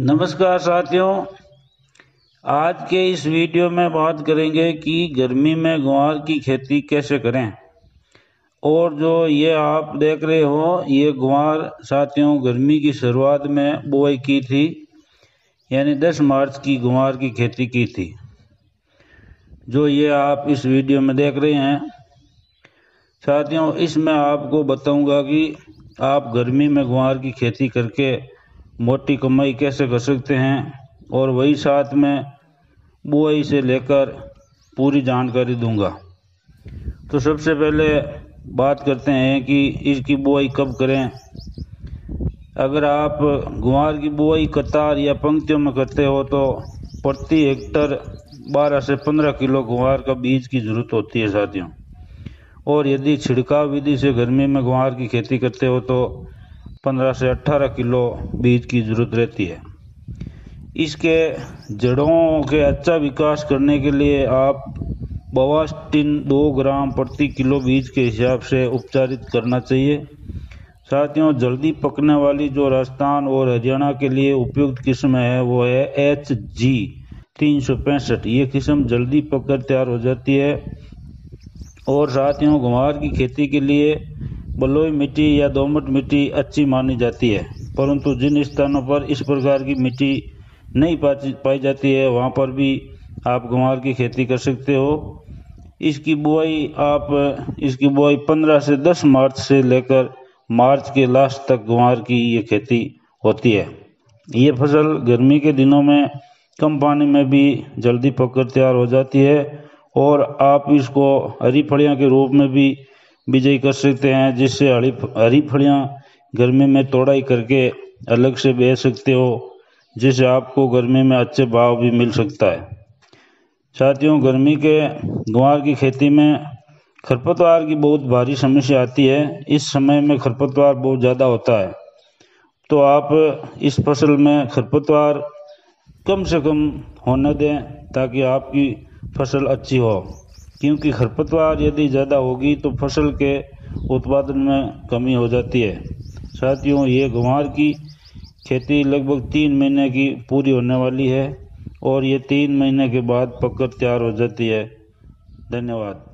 नमस्कार साथियों, आज के इस वीडियो में बात करेंगे कि गर्मी में ग्वार की खेती कैसे करें। और जो ये आप देख रहे हो, ये ग्वार साथियों, गर्मी की शुरुआत में बुआई की थी, यानी 10 मार्च की ग्वार की खेती की थी। जो ये आप इस वीडियो में देख रहे हैं, साथियों, इसमें आपको बताऊँगा कि आप गर्मी में ग्वार की खेती करके मोटी कमाई कैसे कर सकते हैं? और वही साथ में बुआई से लेकर पूरी जानकारी दूँगा। तो सबसे पहले बात करते हैं कि इसकी बुआई कब करें। अगर आप गुआर की बुआई कतार या पंक्तियों में करते हो तो प्रति हेक्टर 12 से 15 किलो गुआर का बीज की ज़रूरत होती है साथियों। और यदि छिड़काव विधि से गर्मी में गुआर की खेती करते हो तो 15 से 18 किलो बीज की ज़रूरत रहती है। इसके जड़ों के अच्छा विकास करने के लिए आप बवास्टिन दो ग्राम प्रति किलो बीज के हिसाब से उपचारित करना चाहिए। साथियों, जल्दी पकने वाली जो राजस्थान और हरियाणा के लिए उपयुक्त किस्म है, वो है एच जी तीन सौ पैंसठ। ये किस्म जल्दी पककर तैयार हो जाती है। और साथियों गुमार की खेती के लिए बलुई मिट्टी या दोमट मिट्टी अच्छी मानी जाती है, परंतु जिन स्थानों पर इस प्रकार की मिट्टी नहीं पाई जाती है, वहाँ पर भी आप गंवार की खेती कर सकते हो। इसकी बुआई आप, इसकी बुआई 15 से 10 मार्च से लेकर मार्च के लास्ट तक गंवार की ये खेती होती है। ये फ़सल गर्मी के दिनों में कम पानी में भी जल्दी पककर तैयार हो जाती है और आप इसको हरी फड़ियाँ के रूप में भी बिजाई कर सकते हैं, जिससे हरी हरी फलियाँ गर्मी में तोड़ाई करके अलग से बेच सकते हो, जिससे आपको गर्मी में अच्छे भाव भी मिल सकता है। साथियों, गर्मी के गुआर की खेती में खरपतवार की बहुत भारी समस्या आती है। इस समय में खरपतवार बहुत ज़्यादा होता है। तो आप इस फ़सल में खरपतवार कम से कम होने दें, ताकि आपकी फ़सल अच्छी हो। क्योंकि खरपतवार यदि ज़्यादा होगी तो फ़सल के उत्पादन में कमी हो जाती है। साथियों, ये गुमार की खेती लगभग तीन महीने की पूरी होने वाली है और ये तीन महीने के बाद पककर तैयार हो जाती है। धन्यवाद।